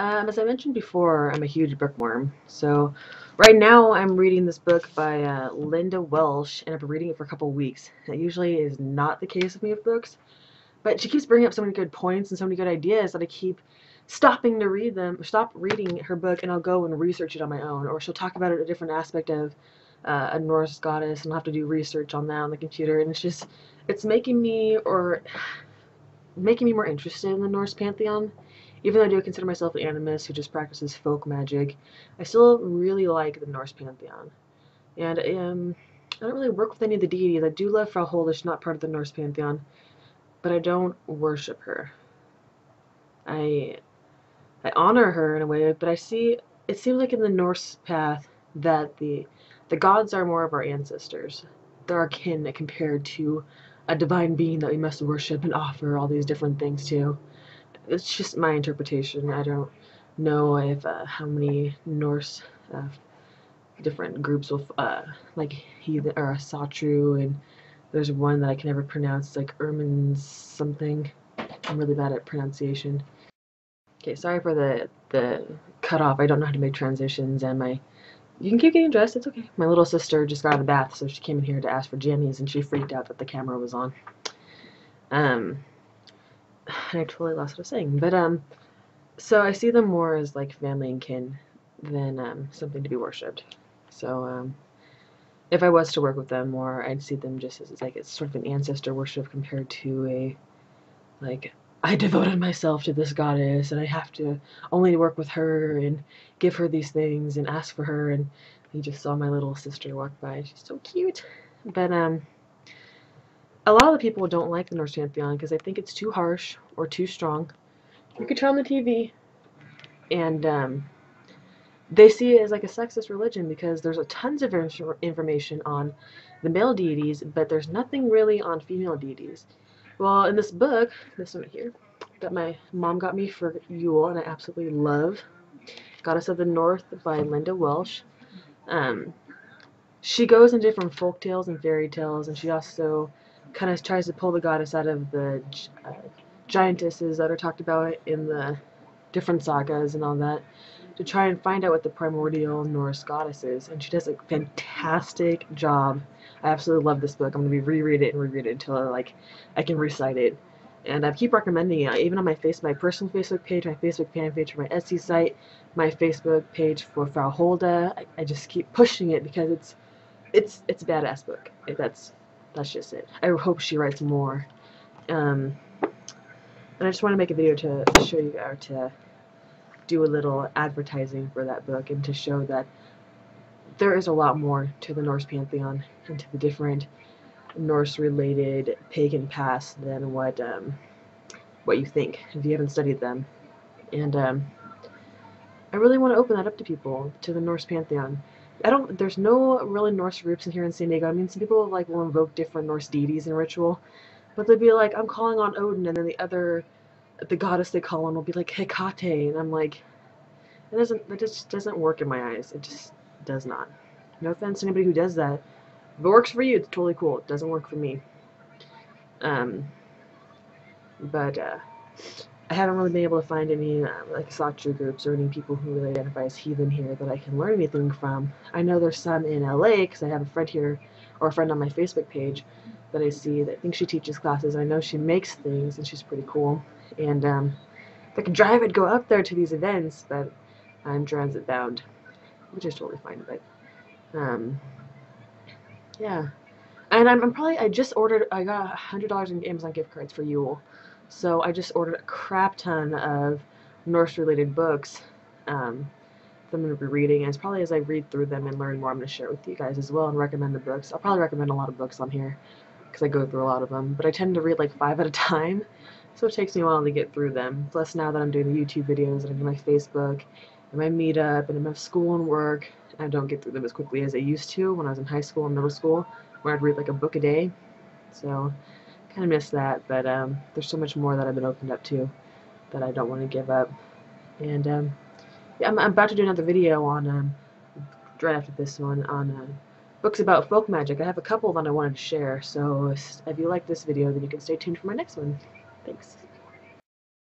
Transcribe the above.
Um, as I mentioned before, I'm a huge bookworm. So right now I'm reading this book by uh, Lynda Welch, and I've been reading it for a couple weeks. That usually is not the case with me with books, but she keeps bringing up so many good points and so many good ideas that I keep stopping to read them, stop reading her book, and I'll go and research it on my own. Or she'll talk about it a different aspect of uh, a Norse goddess, and I'll have to do research on that on the computer. And it's just, it's making me, or making me more interested in the Norse pantheon. Even though I do consider myself an animist who just practices folk magic, I still really like the Norse pantheon. And um, I don't really work with any of the deities. I do love Frau Holdish, not part of the Norse pantheon, but I don't worship her. I I honor her in a way, but I see it seems like in the Norse path that the the gods are more of our ancestors. They're our kin compared to a divine being that we must worship and offer all these different things to. It's just my interpretation. I don't know if uh, how many Norse uh, different groups will uh, like he or Satru and there's one that I can never pronounce. It's like Ermin something. I'm really bad at pronunciation. Okay, sorry for the the cut off. I don't know how to make transitions, and my you can keep getting dressed. It's okay. My little sister just got out of the bath, so she came in here to ask for jammies, and she freaked out that the camera was on. Um, I totally lost what I was saying, but um, so I see them more as like family and kin than um, something to be worshipped. So um, if I was to work with them more, I'd see them just as like it's sort of an ancestor worship compared to a like I devoted myself to this goddess and I have to only work with her and give her these things and ask for her and he just saw my little sister walk by. She's so cute. But um a lot of the people don't like the Norse Pantheon because they think it's too harsh or too strong. You could turn on the TV and um they see it as like a sexist religion because there's a tons of information on the male deities, but there's nothing really on female deities. Well, in this book, this one right here, that my mom got me for Yule, and I absolutely love, Goddess of the North by Lynda Welch. Um, she goes into different folk tales and fairy tales, and she also kind of tries to pull the goddess out of the uh, giantesses that are talked about in the different sagas and all that to try and find out what the primordial Norse goddess is. And she does a fantastic job I absolutely love this book. I'm going to be reread it and reread it until I, like I can recite it. And I keep recommending it, even on my face, my personal Facebook page, my Facebook fan page for my Etsy site, my Facebook page for Frau Holda. I, I just keep pushing it because it's it's it's a badass book. That's that's just it. I hope she writes more. Um, and I just want to make a video to show you or to do a little advertising for that book and to show that there is a lot more to the Norse pantheon and to the different Norse-related pagan past than what um, what you think if you haven't studied them. And um, I really want to open that up to people to the Norse pantheon. I don't. There's no really Norse groups in here in San Diego. I mean, some people like will invoke different Norse deities in ritual, but they'll be like, "I'm calling on Odin," and then the other, the goddess they call on will be like Hecate, and I'm like, it doesn't. That just doesn't work in my eyes. It just does not. No offense to anybody who does that. If it works for you, it's totally cool. It doesn't work for me. Um, but uh, I haven't really been able to find any uh, like Asatru groups or any people who really identify as heathen here that I can learn anything from. I know there's some in LA because I have a friend here or a friend on my Facebook page that I see that I think she teaches classes. I know she makes things and she's pretty cool. And um, if I could drive, I'd go up there to these events, but I'm transit bound which is totally fine. But um, yeah, and I'm, I'm, probably I just ordered. I got a hundred dollars in Amazon gift cards for Yule, so I just ordered a crap ton of Norse-related books. Um, that I'm going to be reading, and it's probably as I read through them and learn more, I'm going to share with you guys as well and recommend the books. I'll probably recommend a lot of books on here because I go through a lot of them, but I tend to read like five at a time, so it takes me a while to get through them. Plus, now that I'm doing the YouTube videos and I do my Facebook and my meetup and my school and work. I don't get through them as quickly as I used to when I was in high school and middle school, where I'd read like a book a day. So, kind of miss that, but um, there's so much more that I've been opened up to that I don't want to give up. And um, yeah, I'm, I'm, about to do another video on um, right after this one on uh, books about folk magic. I have a couple that I wanted to share, so if you like this video, then you can stay tuned for my next one. Thanks.